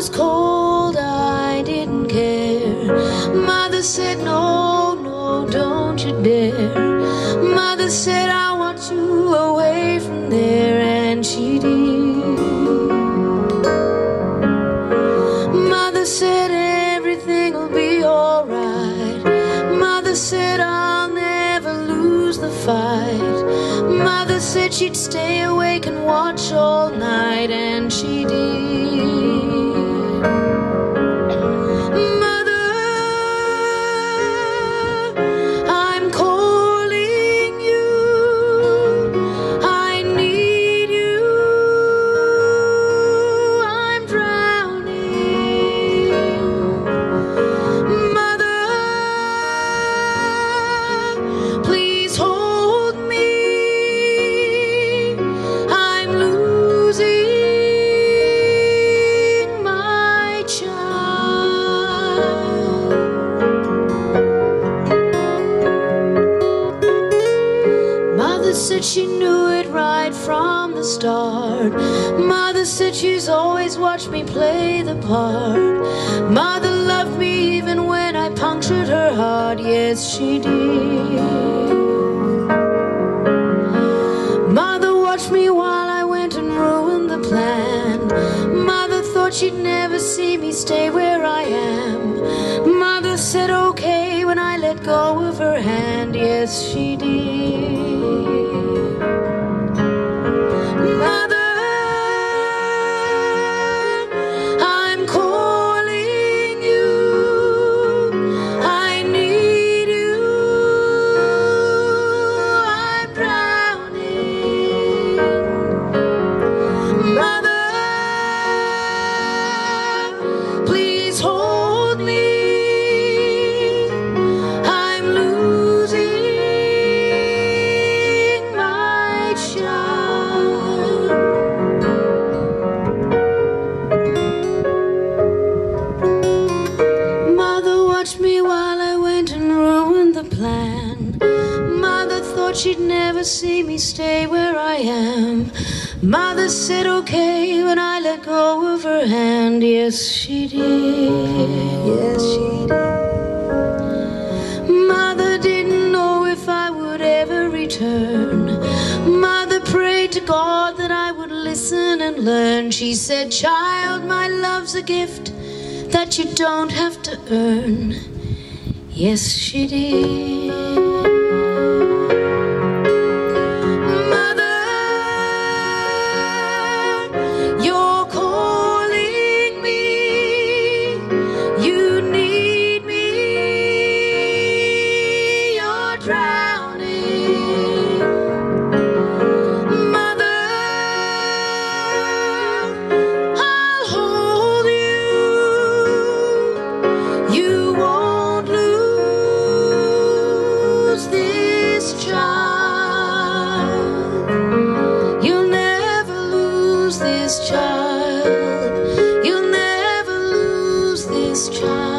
Was cold, I didn't care. Mother said, No, no, don't you dare. Mother said, I want you away from there, and she did. Mother said, Everything will be alright. Mother said, I'll never lose the fight. Mother said she'd stay awake and watch all night, and she did. Said she knew it right from the start. Mother said she's always watched me play the part. Mother loved me even when I punctured her heart. Yes, she did. Mother watched me while I went and ruined the plan. Mother thought she'd never see me stay where I am. Mother said okay when I let go of her hand. Yes, she did. She'd never see me stay where I am. Mother said okay when I let go of her hand. Yes, she did. Yes, she did. Mother didn't know if I would ever return. Mother prayed to God that I would listen and learn. She said, Child, my love's a gift that you don't have to earn. Yes, she did. try.